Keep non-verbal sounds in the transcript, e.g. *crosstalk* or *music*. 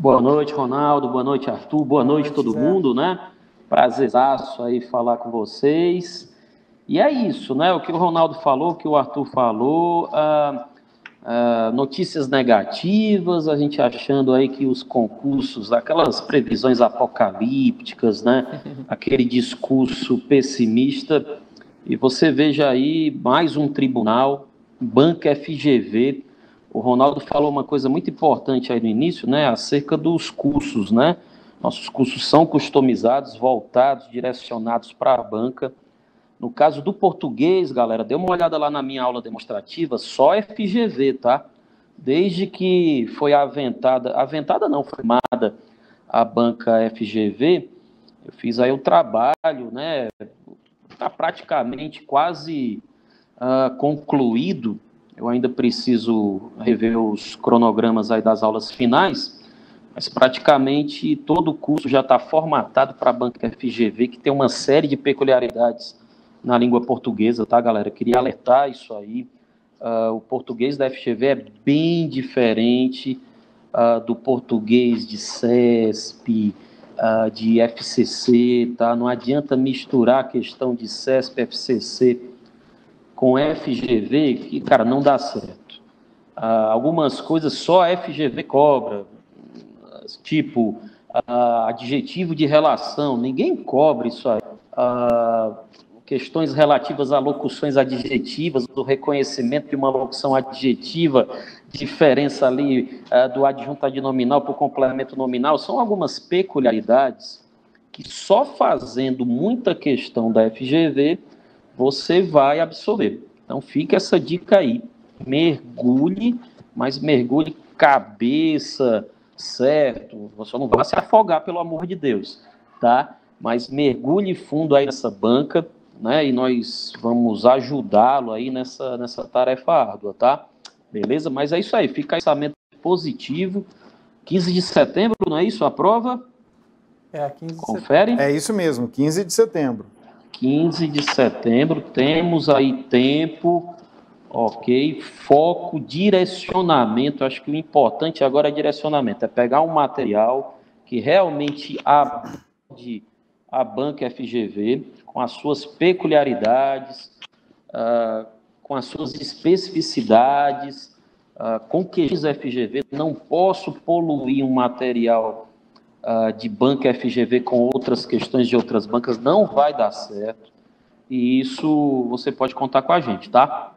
Boa noite, Ronaldo. Boa noite, Arthur. Boa noite, todo Zé. mundo, né? Prazerzaço aí falar com vocês. E é isso, né? O que o Ronaldo falou, o que o Arthur falou, ah, ah, notícias negativas, a gente achando aí que os concursos, aquelas previsões apocalípticas, né? *laughs* Aquele discurso pessimista. E você veja aí mais um tribunal, Banca FGV, o Ronaldo falou uma coisa muito importante aí no início, né, acerca dos cursos, né? Nossos cursos são customizados, voltados, direcionados para a banca. No caso do português, galera, dê uma olhada lá na minha aula demonstrativa, só FGV, tá? Desde que foi aventada, aventada não, formada a banca FGV, eu fiz aí o trabalho, né? Está praticamente quase uh, concluído eu ainda preciso rever os cronogramas aí das aulas finais, mas praticamente todo o curso já está formatado para a banca FGV, que tem uma série de peculiaridades na língua portuguesa, tá, galera? queria alertar isso aí. Uh, o português da FGV é bem diferente uh, do português de CESP, uh, de FCC, tá? Não adianta misturar a questão de CESP, FCC com FGV que, cara, não dá certo. Ah, algumas coisas só a FGV cobra, tipo ah, adjetivo de relação, ninguém cobra isso aí. Ah, questões relativas a locuções adjetivas, do reconhecimento de uma locução adjetiva, diferença ali ah, do adjunto adnominal para o complemento nominal, são algumas peculiaridades que só fazendo muita questão da FGV você vai absorver. Então fica essa dica aí. Mergulhe, mas mergulhe cabeça, certo? Você não vai se afogar, pelo amor de Deus, tá? Mas mergulhe fundo aí nessa banca, né? E nós vamos ajudá-lo aí nessa, nessa tarefa árdua, tá? Beleza? Mas é isso aí, fica pensamento positivo. 15 de setembro, não é isso? A prova? É, 15 de Confere? Setembro. É isso mesmo, 15 de setembro. 15 de setembro, temos aí tempo, ok? Foco, direcionamento. Acho que o importante agora é direcionamento, é pegar um material que realmente aborde a banca FGV com as suas peculiaridades, uh, com as suas especificidades, uh, com que FGV. Não posso poluir um material uh, de banca FGV com outras questões de outras bancas não vai dar certo. E isso você pode contar com a gente, tá?